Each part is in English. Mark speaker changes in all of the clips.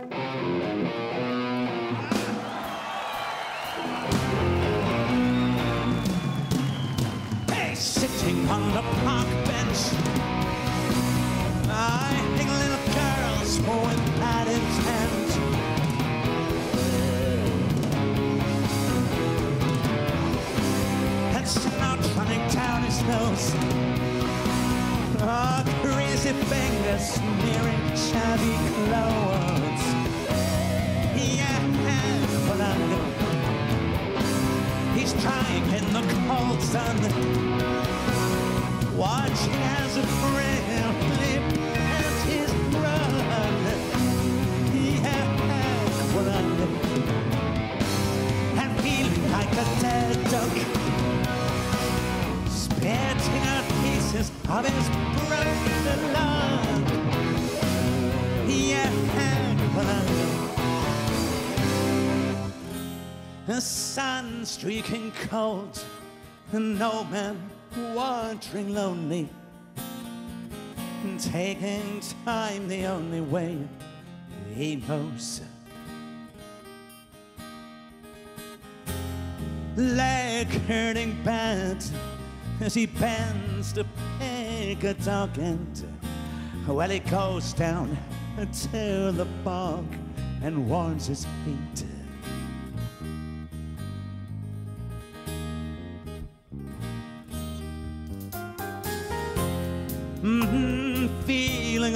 Speaker 1: Hey, sitting on the park bench. I think little girls with bad intent. And snout running down his nose. Ah, crazy fingers smearing shabby clothes. Sun. Watching as a friend and his. Yeah, but I know and feeling like a dead duck. Spitting out pieces of his broken. Yeah, but I know the sun streaking cold, and no man wandering lonely, taking time the only way he knows. Leg hurting bad as he bends to pick a dog end. Well, he goes down to the bog and warms his feet.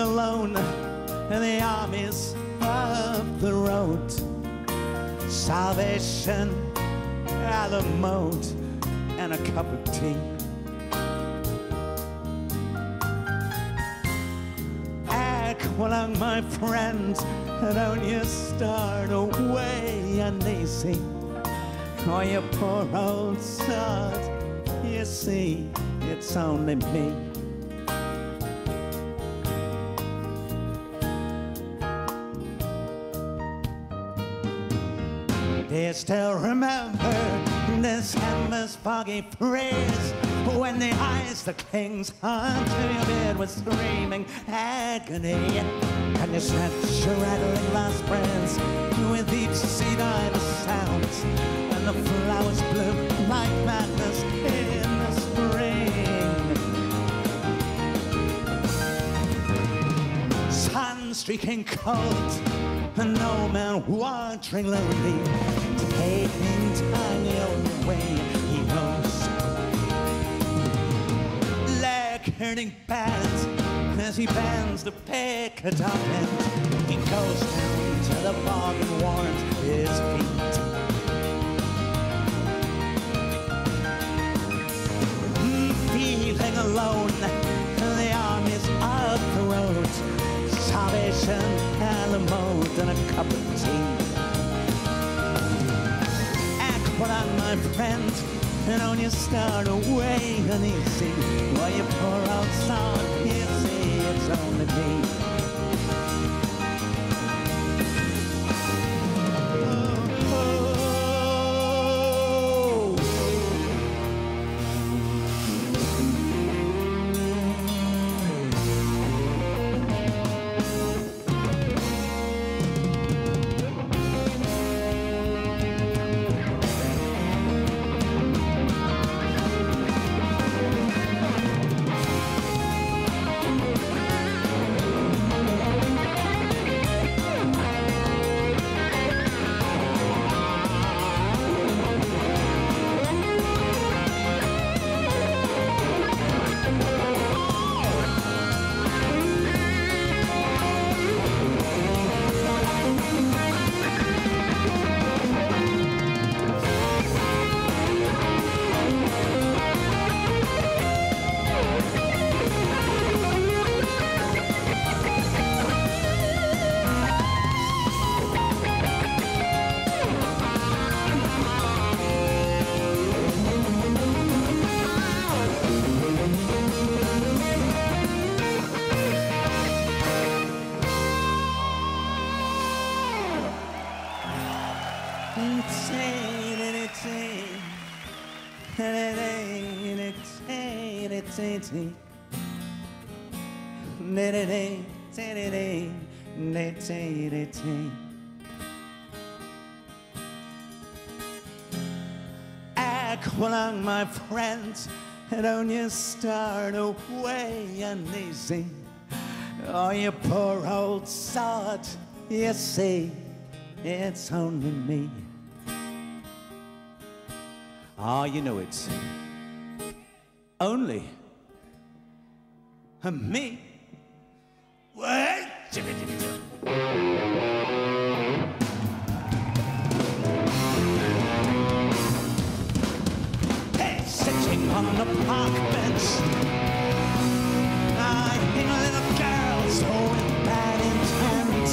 Speaker 1: Alone in the armies of the road. Salvation at the moat and a cup of tea. Aqualung, my friend, don't you start away uneasy. Oh, you poor old sod, you see, it's only me. You still remember this December's foggy breeze when the ice that clings onto your beard was screaming agony? And you stretch your rattling glass brands with each sea diver sounds, and the flowers bloom like madness in the spring. Sun streaking cold, and no man wandering lonely, taking time the only way he knows. Leg hurting bad as he bends to pick a dog. He goes down to the bog and warms his feet. Mm, Feeling alone, and a cup of tea. Aqualung, my friend, and on you start away uneasy. While you and it ain't it's ain't it's ain't ain't and it ain't and it ain't. Aqualung, my friends, don't you start away uneasy. Oh, you poor old sod, you see, it's only me. Ah, you know it's only. And me, well, hey, sitting on a park bench, I think a little girl's holding bad intent,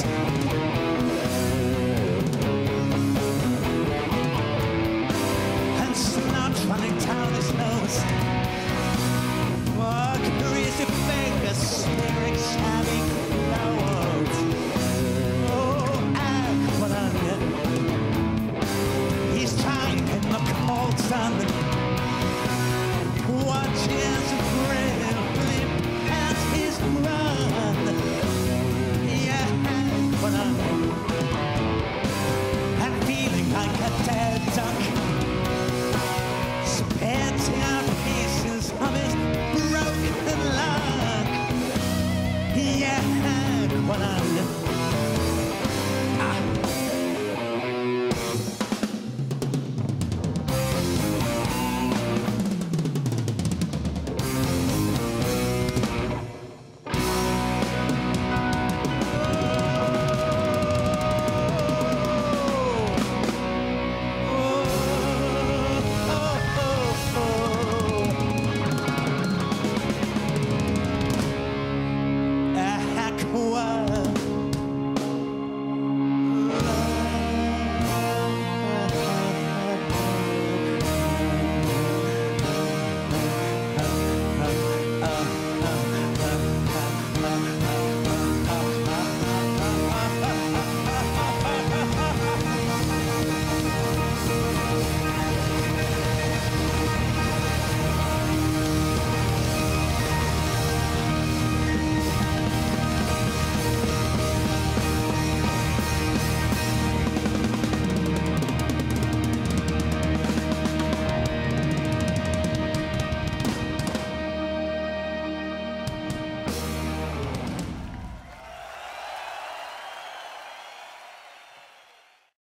Speaker 1: and snot running down his nose there is it? Fake a having flowers.